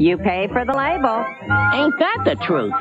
You pay for the label. Ain't that the truth?